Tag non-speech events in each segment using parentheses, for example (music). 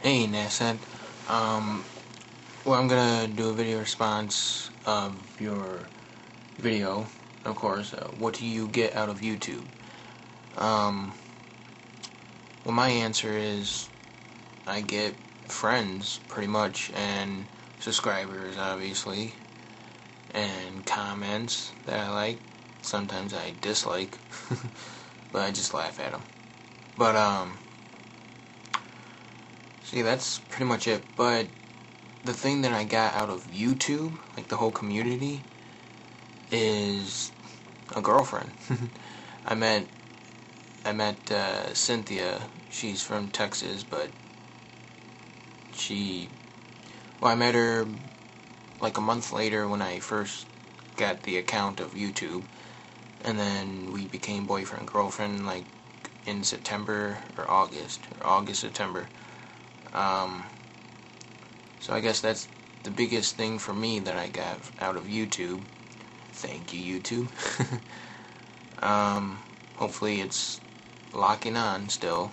Hey, Nasscent. Um, well, I'm gonna do a video response of your video, of course. Uh, what do you get out of YouTube? Um, well, my answer is I get friends, pretty much, and subscribers, obviously, and comments that I like. Sometimes I dislike, (laughs) but I just laugh at them. But, um, See, that's pretty much it. But the thing that I got out of YouTube, like the whole community, is a girlfriend. (laughs) I met I met uh, Cynthia. She's from Texas, but she well, I met her like a month later when I first got the account of YouTube, and then we became boyfriend girlfriend like in September or August or August September. Um, so I guess that's the biggest thing for me that I got out of YouTube. Thank you, YouTube. (laughs) um, hopefully it's locking on still.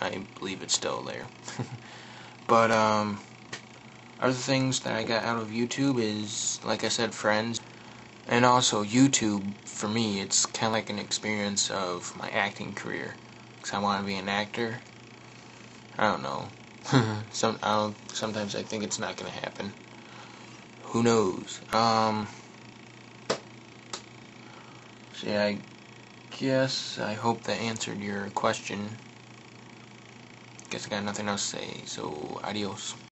I believe it's still there. (laughs) but, um, other things that I got out of YouTube is, like I said, friends. And also, YouTube, for me, it's kind of like an experience of my acting career. Because I want to be an actor. I don't know. (laughs) Some I don't, sometimes I think it's not gonna happen. Who knows? Um. See, I guess I hope that answered your question. Guess I got nothing else to say. So adios.